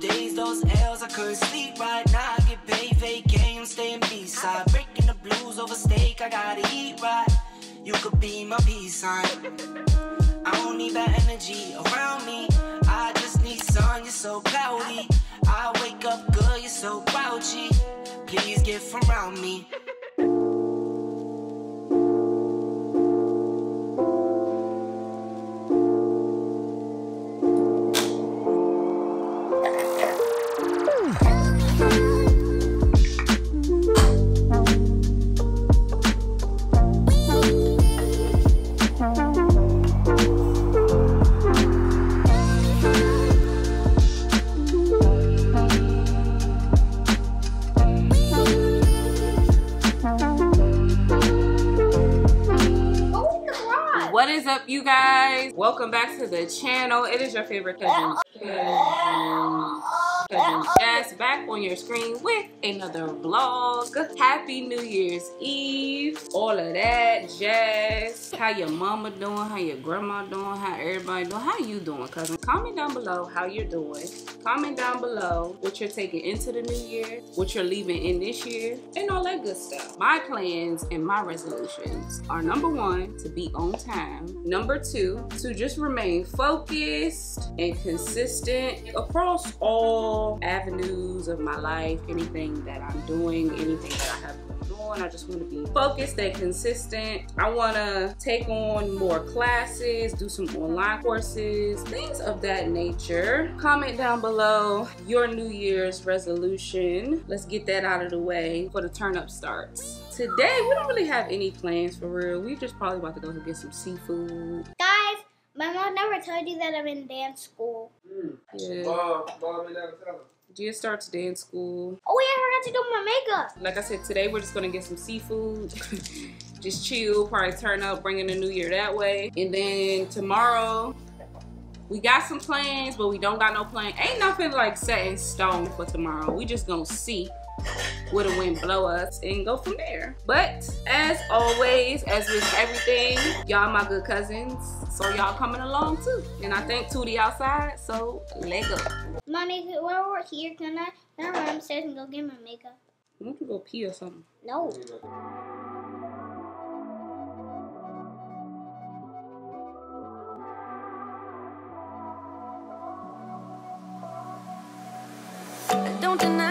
days, those L's, I couldn't sleep right now. I get paid, vacay, I'm staying B-side. Breaking the blues over steak, I gotta eat right. You could be my peace sign. I don't need that energy around me. I just need sun, you're so cloudy. I wake up good, you're so grouchy. Please get from around me. Welcome back to the channel. It is your favorite cousin, cousin, Jess, back on your screen with another vlog. Happy New Year's Eve. All of that, Jess. How your mama doing? How your grandma doing? How everybody doing? How you doing, cousin? Comment down below how you're doing. Comment down below what you're taking into the new year, what you're leaving in this year, and all that good stuff. My plans and my resolutions are number one, to be on time. Number two, to just remain focused and consistent across all avenues of my life, anything that I'm doing, anything that I have going on. I just want to be focused and consistent. I want to take on more classes, do some online courses, things of that nature. Comment down below your New Year's resolution. Let's get that out of the way before the turn up starts. Today, we don't really have any plans for real. We're just probably about to go get some seafood. Guys, my mom never told you that I'm in dance school. Yeah. Mom, mom ain't never tell her. Jia starts dance school. Oh yeah, I forgot to do my makeup. Like I said, today we're just gonna get some seafood. just chill, probably turn up, bringing the new year that way. And then tomorrow, we got some plans, but we don't got no plan. Ain't nothing like set in stone for tomorrow. We just gonna see where the wind blow us and go from there. But as always, as with everything, y'all my good cousins. So y'all coming along too. And I think Tootie outside, so let go. Mommy, while we're here, can I, can I run upstairs and go get my makeup? Why don't you go pee or something? No. Don't deny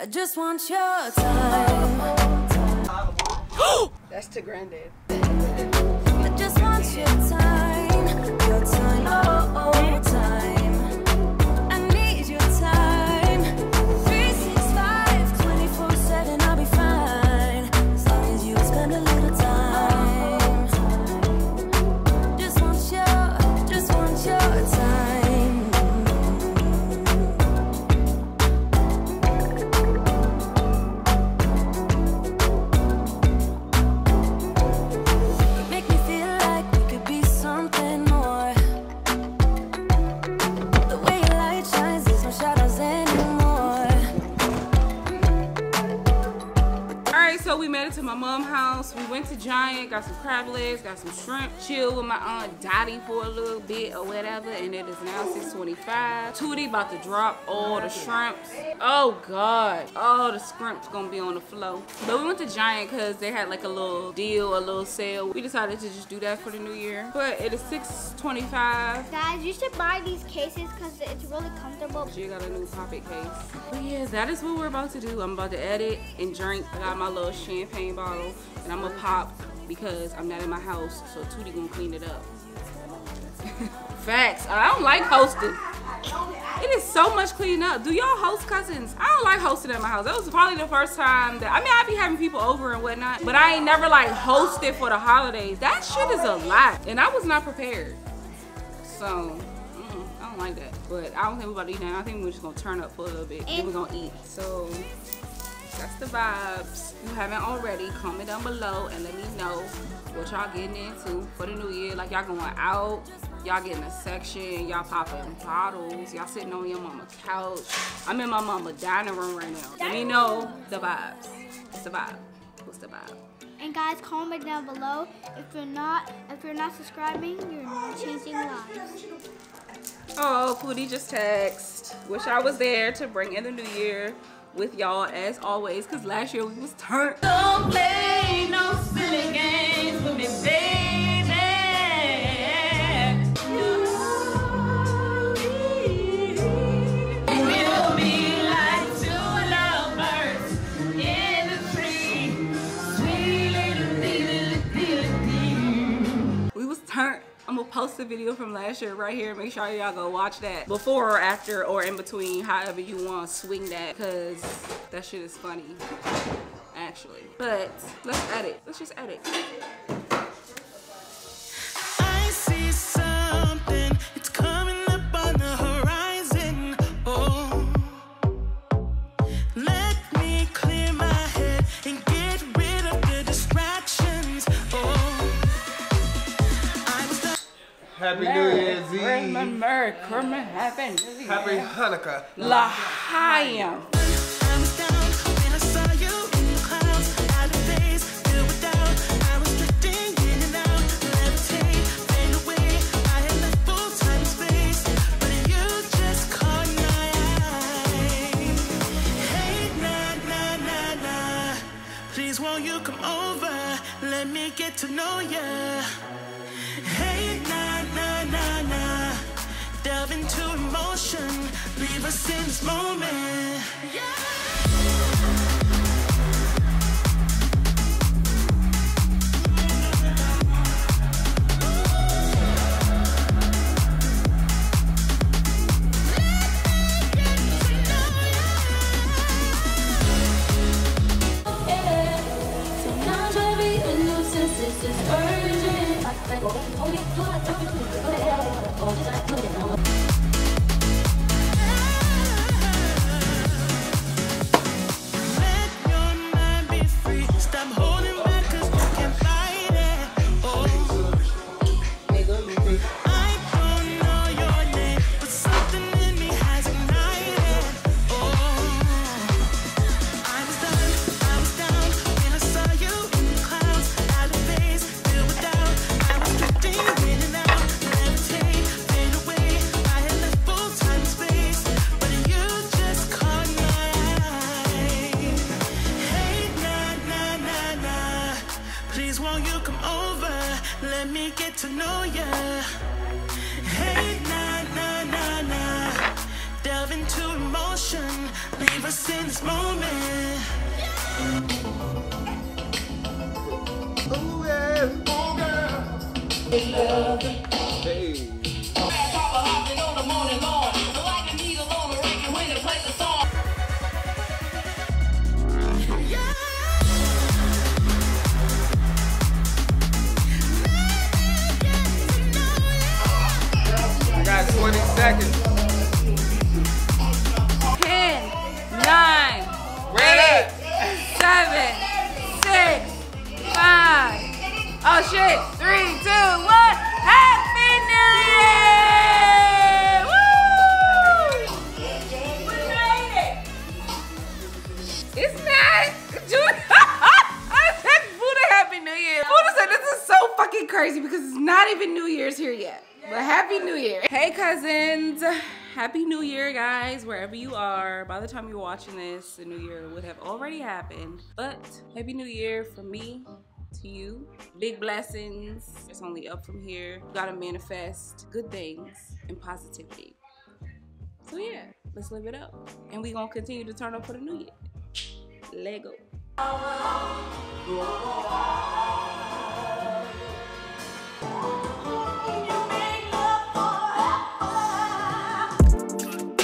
I just want your time. That's to granddad. I just want your time. Your time, oh, oh, time. We made it to my mom's house. We went to Giant, got some crab legs, got some shrimp, chill with my aunt Dottie for a little bit or whatever, and it is now 6:25. Tootie about to drop all the shrimps. Oh God, all the shrimps gonna be on the floor. But we went to Giant because they had like a little deal, a little sale. We decided to just do that for the new year. But it is 6:25. Guys, you should buy these cases because it's really comfortable. She got a new pop it case. But yeah, that is what we're about to do. I'm about to edit and drink. I got my little champagne bottle and I'm gonna pop because I'm not in my house, so Tootie gonna clean it up. Facts. I don't like hosting. It is so much cleaning up. Do y'all host cousins? I don't like hosting at my house. That was probably the first time that I mean I be having people over and whatnot, but I ain't never like hosted for the holidays. That shit is a lot, and I was not prepared. So mm, I don't like that. But I don't think we're about to eat now. I think we're just gonna turn up for a little bit. And then we're gonna eat. So that's the vibes. If you haven't already, comment down below and let me know what y'all getting into for the new year. Like y'all going out, y'all getting a section, y'all popping bottles, y'all sitting on your mama couch. I'm in my mama dining room right now. Let me know the vibes. What's the vibe? What's the vibe? And guys, comment down below if you're not if you're not subscribing, you're not changing lives. Oh, Foodie just text. Wish I was there to bring in the new year with y'all as always. Cause last year we was turned. Don't play no silly games with me, baby. A video from last year right here. Make sure y'all go watch that before or after or in between, however you want to swing that, cause that shit is funny, actually. But let's edit. Let's just edit. Space, but you just caught my eye. Hey, nah, nah, nah, nah. Please, won't you come over? Let me get to know ya. Hey, this moment. Innocence is urgent. Let me get to know ya. Hey, nah, nah, nah, nah. Delve into emotion, leave us in this moment. Ooh, yeah. Ooh, girl. Hey. I crazy because it's not even New Year's here yet. But Happy New Year. Hey cousins. Happy New Year, guys, wherever you are. By the time you're watching this, the new year would have already happened. But Happy New Year from me to you. Big blessings. It's only up from here. You gotta manifest good things and positivity. So yeah, let's live it up. And we gonna continue to turn up for the new year. Lego.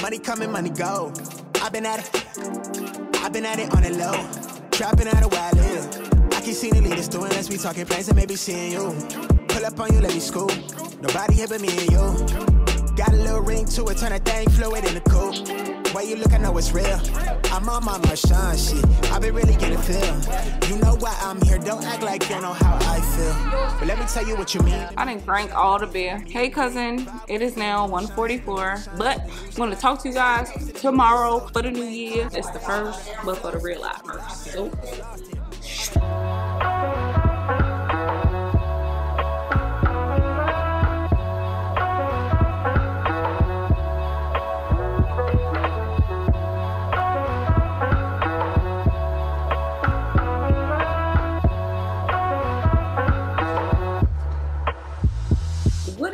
Money coming, money go. I've been at it. I've been at it on the low. Trapping out a while live. I keep seeing the leaders doing this. We talking plans and maybe seeing you. Pull up on you, let me scoop. Nobody here but me and you. Got a little ring to it, turn that thing fluid in the coupe. Way you look, I know it's real. I'm on my Marshawn shit. I been really getting feel. You know why I'm here. Don't act like you know how I feel. But let me tell you what you mean. I didn't drink all the beer. Hey cousin, it is now 1:44. But I'm gonna talk to you guys tomorrow for the new year. It's the first, but for the real life first. So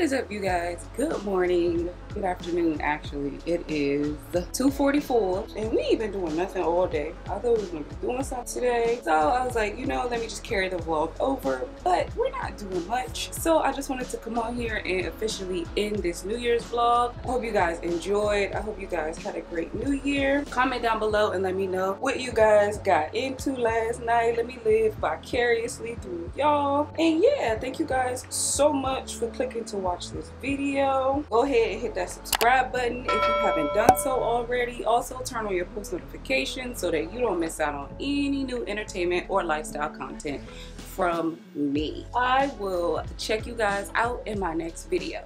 What is up, you guys? Good morning. Good afternoon, actually. It is 2.44 and we ain't been doing nothing all day. I thought we was gonna be doing something today. So I was like, you know, let me just carry the vlog over. But we're not doing much. So I just wanted to come on here and officially end this New Year's vlog. I hope you guys enjoyed. I hope you guys had a great New Year. Comment down below and let me know what you guys got into last night. Let me live vicariously through y'all. And yeah, thank you guys so much for clicking to watch this video. Go ahead and hit that subscribe button if you haven't done so already. Also turn on your post notifications so that you don't miss out on any new entertainment or lifestyle content from me. I will check you guys out in my next video.